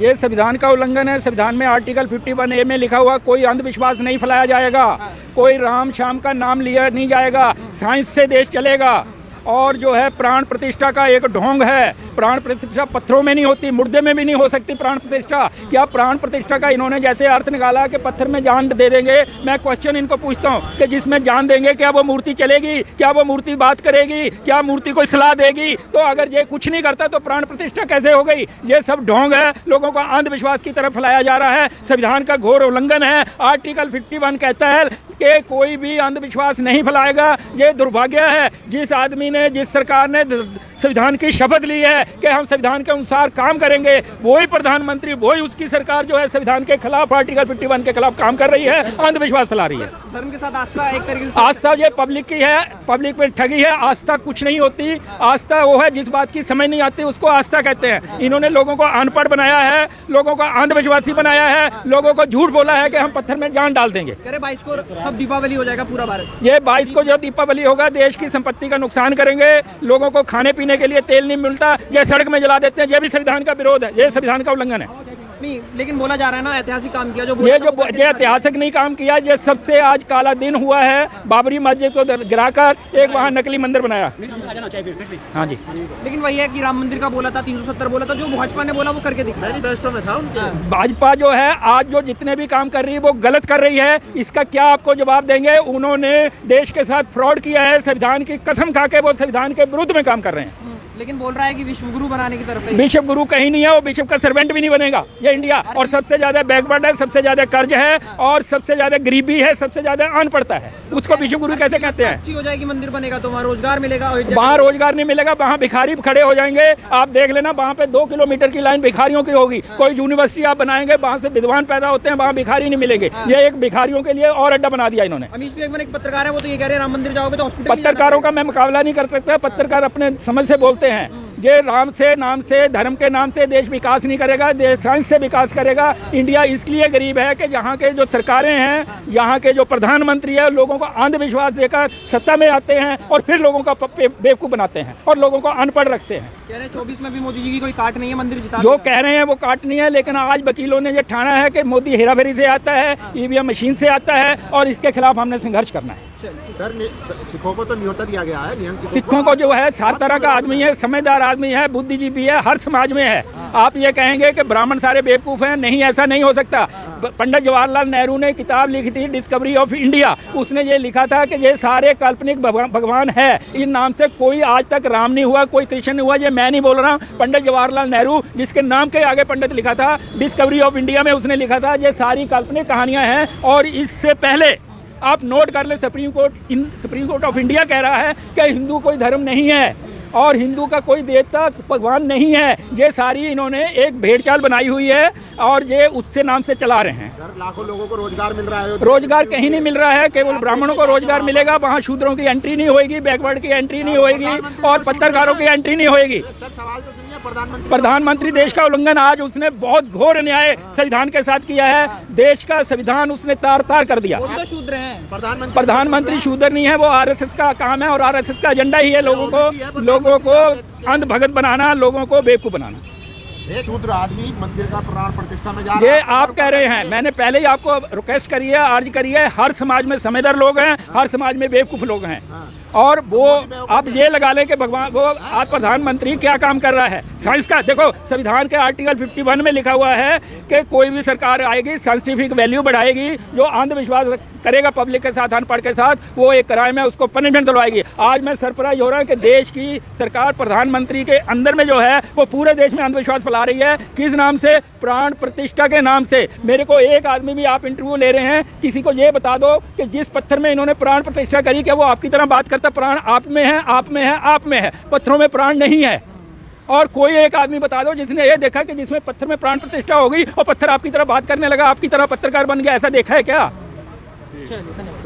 ये संविधान का उल्लंघन है। संविधान में आर्टिकल 51 ए में लिखा हुआ, कोई अंधविश्वास नहीं फैलाया जाएगा। कोई राम श्याम का नाम लिया नहीं जाएगा। साइंस से देश चलेगा। और जो है प्राण प्रतिष्ठा का एक ढोंग है। प्राण प्रतिष्ठा पत्थरों में नहीं होती, मुर्दे में भी नहीं हो सकती प्राण प्रतिष्ठा। क्या प्राण प्रतिष्ठा का इन्होंने जैसे अर्थ निकाला कि पत्थर में जान दे देंगे? मैं क्वेश्चन इनको पूछता हूँ कि जिसमें जान देंगे, क्या वो मूर्ति चलेगी? क्या वो मूर्ति बात करेगी? क्या मूर्ति को सलाह देगी? तो अगर ये कुछ नहीं करता तो प्राण प्रतिष्ठा कैसे हो गई? ये सब ढोंग है, लोगों को अंधविश्वास की तरफ़ फैलाया जा रहा है। संविधान का घोर उल्लंघन है। आर्टिकल 51 कहता है कि कोई भी अंधविश्वास नहीं फैलाएगा। ये दुर्भाग्य है। जिस आदमी ने, जिस सरकार ने संविधान की शपथ ली है कि हम संविधान के अनुसार काम करेंगे। वही प्रधानमंत्री, वही उसकी सरकार जो है संविधान के खिलाफ आर्टिकल 51 के खिलाफ काम कर रही है, अंधविश्वास फैला रही है। धर्म के साथ आस्था एक तरीके से आस्था ये पब्लिक की है पब्लिक में ठगी है आस्था कुछ नहीं होती आस्था वो है जिस बात की समझ नहीं आती उसको आस्था कहते हैं। इन्होंने लोगों को अनपढ़ बनाया है लोगों को अंधविश्वासी बनाया है लोगों को झूठ बोला है कि हम पत्थर में जान डाल देंगे। रहे बाईस को सब दीपावली हो जाएगा पूरा भारत। ये बाईस को जो दीपावली होगा देश की संपत्ति का नुकसान करेंगे लोगों को खाने पीने के लिए तेल नहीं मिलता ये सड़क में जला देते हैं ये भी संविधान का विरोध है ये संविधान का उल्लंघन है। नहीं लेकिन बोला जा रहा है ना ऐतिहासिक काम किया जो ये जो ये ऐतिहासिक नहीं काम किया ये सबसे आज काला दिन हुआ है बाबरी मस्जिद को गिराकर एक वहाँ नकली मंदिर बनाया। हाँ जी। लेकिन वही है कि राम मंदिर का बोला था 370 बोला था जो भाजपा ने बोला वो करके दिखाया था उनके। भाजपा जो है आज जो जितने भी काम कर रही है वो गलत कर रही है। इसका क्या आपको जवाब देंगे? उन्होंने देश के साथ फ्रॉड किया है संविधान की कसम खा के वो संविधान के विरुद्ध में काम कर रहे हैं। लेकिन बोल रहा है कि विश्व गुरु बनाने की तरफ़ विश्व गुरु कहीं नहीं है वो विश्व का सर्वेंट भी नहीं बनेगा। ये इंडिया और सबसे ज़्यादा बैकवर्ड है सबसे ज़्यादा कर्ज है और सबसे ज़्यादा गरीबी है सबसे ज़्यादा अनपढ़ता है। उसको बिशप गुरु कैसे कहते हैं? अच्छी हो जाएगी मंदिर बनेगा तो वहाँ रोज़गार मिलेगा वहाँ रोज़गार नहीं मिलेगा वहाँ भिखारी खड़े हो जाएँगे। आप देख लेना वहाँ पे दो किलोमीटर की लाइन भिखारियों की होगी। कोई यूनिवर्सिटी आप बनाएँगे वहाँ से विद्वान पैदा होते हैं वहाँ भिखारी नहीं मिलेंगे। ये एक भिखारियों के लिए और अड्डा बना दिया इन्होंने। एक पत्रकार है वो तो ये कह रहे हैं राम मंदिर जाओगे तो ही पत्रकारों का मैं मुकाबला नहीं कर सकता पत्रकार अपने समझ से बोलते हैं। ये राम से नाम से धर्म के नाम से देश विकास नहीं करेगा देश साइंस से विकास करेगा। इंडिया इसलिए गरीब है कि यहाँ के जो सरकारें हैं यहाँ के जो प्रधानमंत्री है लोगों को अंधविश्वास देकर सत्ता में आते हैं और फिर लोगों का बेवकूफ़ बनाते हैं और लोगों को अनपढ़ रखते हैं। कह रहे चौबीस में भी मोदी जी की कोई काट नहीं है मंदिर जिता जो कह रहे हैं वो काट नहीं है लेकिन आज वकीलों ने ये ठाना है कि मोदी हेरा फेरी से आता है ईवीएम मशीन से आता है और इसके खिलाफ हमने संघर्ष करना है। सर सिखों को तो न्योता दिया गया है सिखों सिखों को। जो है हर तरह का आदमी है समझदार आदमी है बुद्धिजीवी है हर समाज में है। आप ये कहेंगे कि ब्राह्मण सारे बेवकूफ़ हैं नहीं ऐसा नहीं हो सकता। पंडित जवाहरलाल नेहरू ने किताब लिखी थी डिस्कवरी ऑफ़ इंडिया उसने ये लिखा था कि ये सारे काल्पनिक भगवान भगवान है। इन नाम से कोई आज तक राम नहीं हुआ कोई कृष्ण नहीं हुआ ये मैं नहीं बोल रहा हूँ पंडित जवाहरलाल नेहरू जिसके नाम के आगे पंडित लिखा था डिस्कवरी ऑफ़ इंडिया में उसने लिखा था ये सारी काल्पनिक कहानियाँ हैं और इससे पहले आप नोट कर ले Supreme Court in Supreme Court of India कह रहा है कि हिंदू कोई धर्म नहीं है। और हिंदू का कोई देवता भगवान नहीं है। ये सारी इन्होंने एक भेड़चाल बनाई हुई है और ये उससे नाम से चला रहे हैं। सर लाखों लोगों को रोज़गार मिल रहा है। रोज़गार कहीं नहीं मिल रहा है केवल ब्राह्मणों को रोज़गार मिलेगा वहाँ शूद्रों की एंट्री नहीं होगी बैकवर्ड की एंट्री नहीं होगी और पत्रकारों की एंट्री नहीं होगी सर सवाल तो सुनिए प्रधानमंत्री प्रधानमंत्री देश का उल्लंघन आज उसने बहुत घोर न्याय संविधान के साथ किया है। देश का संविधान उसने तार तार कर दिया। वो तो शूद्र हैं? प्रधानमंत्री प्रधानमंत्री शूदर नहीं है वो आरएसएस का काम है और आरएसएस का एजेंडा ही है लोगों को। लोगों को अंध भगत बनाना लोगों को बेवकूफ़ बनाना। एक शूद्र आदमी मंदिर का प्राण प्रतिष्ठा में जा रहा ये है। आप कह रहे हैं मैंने पहले ही आपको रिक्वेस्ट करी है अर्ज़ करी है हर समाज में समझदार लोग हैं हर समाज में बेवकूफ़ लोग हैं। और वो आप ये लगा लें कि भगवान वो आज प्रधानमंत्री क्या काम कर रहा है? साइंस का देखो संविधान के आर्टिकल 51 में लिखा हुआ है कि कोई भी सरकार आएगी साइंटिफिक वैल्यू बढ़ाएगी जो अंधविश्वास करेगा पब्लिक के साथ, अनपढ़ के साथ, वो एक क्राइम है उसको पनिशमेंट दिलवाएगी। आज मैं सरप्राइज़ हो रहा हूँ कि देश की सरकार प्रधानमंत्री के अंदर में जो है, वो पूरे देश में अंधविश्वास फैला रही है। किस नाम से? प्राण प्रतिष्ठा के नाम से। मेरे को एक आदमी भी आप इंटरव्यू ले रहे हैं, किसी को ये बता दो कि जिस पत्थर में इन्होंने प्राण प्रतिष्ठा करी कि वो आपकी तरह बात करता, प्राण आप में है, आप में है, आप में है। पत्थरों में प्राण नहीं है। और कोई एक आदमी बता दो जिसने ये देखा कि जिसमें पत्थर में प्राण प्रतिष्ठा हो गई और पत्थर आपकी तरह बात करने लगा, आपकी तरह पत्रकार बन गया, ऐसा देखा है क्या? 是你看见没？